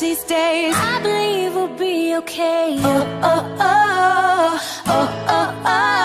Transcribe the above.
these days. I believe we'll be okay. Oh, oh, oh, oh, oh, oh.